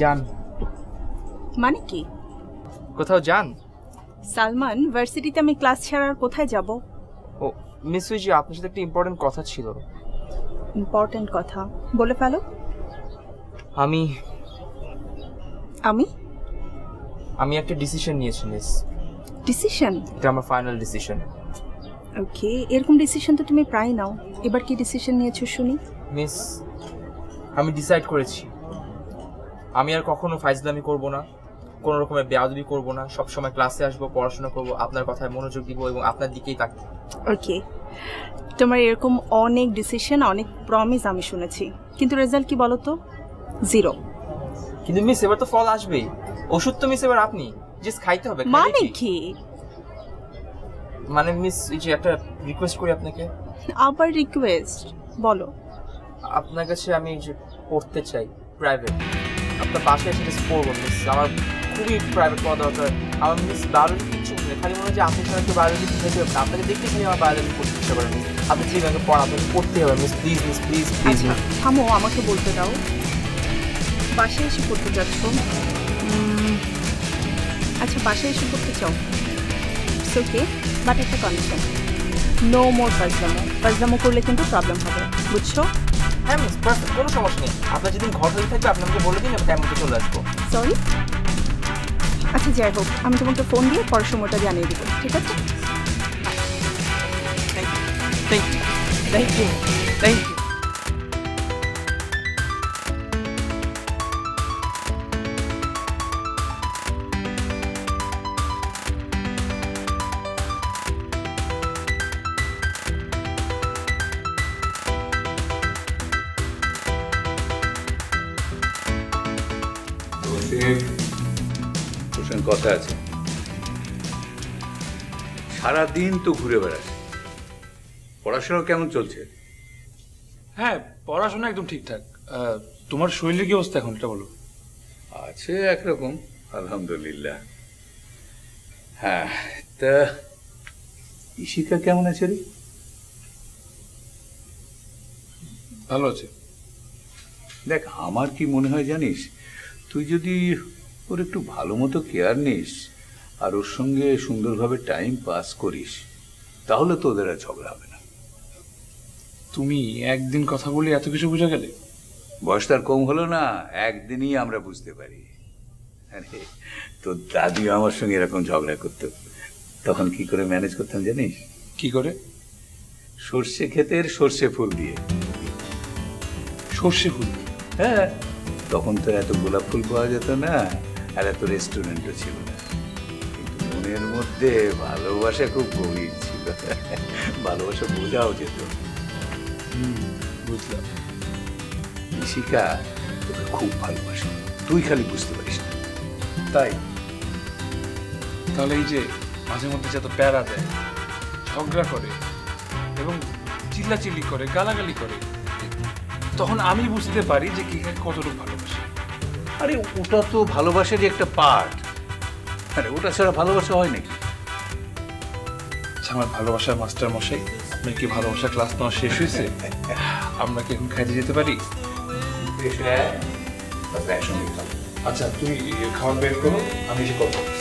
যান মানে কি? কোথাও যান? সালমান ভার্সিটিতে আমি ক্লাস ছাড়ার কোথায় যাব? ও মিস উইজি আপনার সাথে একটা ইম্পর্টেন্ট কথা ছিল। ইম্পর্টেন্ট কথা। বলে ফেলো। আমি আমি? আমি একটা ডিসিশন নিয়েছি মিস ডিসিশন এটা আমার ফাইনাল ডিসিশন ওকে এরকম ডিসিশন তো তুমি প্রায় নাও। এবার কি ডিসিশন নিয়েছো শুনি। মিস আমি ডিসাইড করেছি। আমি আর কখনো ফাইজলামি করব না কোনো রকমের বেয়াদবি করব না সবসময় ক্লাসে আসব পড়াশোনা করব আপনার কথায় মনোযোগ দিব এবং আপনার দিকেই তাক ওকে তোমার এরকম অনেক ডিসিশন অনেক প্রমিস আমি শুনেছি। কিন্তু রেজাল্ট কি বলো তো জিরো কিন্তু মিস এবার তো ফল আসবেই। ওষুধ তো মিস এবার আপনি। জাস্ট খাইতে হবে মানে কি? মানে মিস এই যে একটা রিকোয়েস্ট করি আপনাকে। আবার রিকোয়েস্ট বলো। আপনার কাছে আমি যে পড়তে চাই প্রাইভেট আপনার বাসায় এসে just পড়ব মিস আমার খুবই প্রাইভেট পড়া দরকার। আমার মিস বায়োলজি কিচ্ছু নেই খালি মনে হয় যে আপনি কেউ বায়োলজি হবে আপনাকে দেখতে খালি আমার বায়োলজি পড়তে ইচ্ছা করে মিস আপনি যে আমাকে পড়া আপনাকে পড়তে হবে miss please miss please please থামো আমাকে বলতে দাও। বাসায় এসে পড়তে যাচ্ছ? আচ্ছা বাসায় এসে পড়তে চাও। ওকে বাট একটা কন্ডিশন নো মোর ফাজলামো ফাজলামো করলে কিন্তু প্রবলেম হবে বুঝছ? হ্যাঁ মিস পারফেক্ট কোনো সমস্যা নেই। আপনার যেদিন ঘর হয়ে থাকবে আপনি আমাকে বলে দিন আমি টাইম মতো চলে আসব। সরি আচ্ছা যাই হোক আমি তোমাকে ফোন দিয়ে পরের সময়টা জানিয়ে দেবো ঠিক আছে? Thank you thank you thank you তোর সঙ্গে কথা আছে। সারাদিন তো ঘুরে বেড়াস পড়াশোনা কেমন চলছে? হ্যাঁ পড়াশোনা একদম ঠিকঠাক। তোমার শরীরের কি অবস্থা এখন এটা বলো। আছে একরকম আলহামদুলিল্লাহ। হ্যাঁ তা ইশিকা কেমন আছে রে? ভালো আছে। দেখ আমার কি মনে হয় জানিস তুই যদি ওর একটু ভালো মতো কেয়ার নিস আর ওর সঙ্গে সুন্দরভাবে টাইম পাস করিস তাহলে তো ওদের আর ঝগড়া হবে না। তুমি একদিন কথা বলে এত কিছু বোঝা গেলে? বয়স তার কম হলো না একদিনই আমরা বুঝতে পারি। আরে তোর দাদিও আমার সঙ্গে এরকম ঝগড়া করত তখন কি করে ম্যানেজ করতাম জানিস? কি করে? সর্ষে ক্ষেতের সর্ষে ফুল দিয়ে। সর্ষে ফুল? হ্যাঁ। তখন তো এত গোলাপ ফুল পাওয়া যেত না আর এত রেস্টুরেন্টও ছিল না। কিন্তু মনের মধ্যে ভালোবাসা খুব গভীর ছিল। ভালোবাসা বোঝাও যেত। বুঝলাম। শিখা তোকে খুব ভালোবাসে। তুই খালি বুঝতে পারিস না। তাই? তাহলে এই যে মাঝে মধ্যে যত প্যারা দেয় ঝগড়া করে এবং চিল্লাচিল্লি করে গালাগালি করে তখন আমি বুঝতে পারি যে কি কাকে কতটুকু ভালোবাসে। আরে ওটা তো ভালোবাসারই একটা পার্ট আরে ওটা ছাড়া ভালোবাসা হয় নাকি? আচ্ছা, আমার ভালোবাসার মাস্টার মশাই আপনার কি ভালোবাসা ক্লাস নেওয়া শেষ হয়েছে? আমরা কি এখন খাইতে যেতে পারি? আচ্ছা তুমি খাবার বের করো আমি এসে কথা বলছি।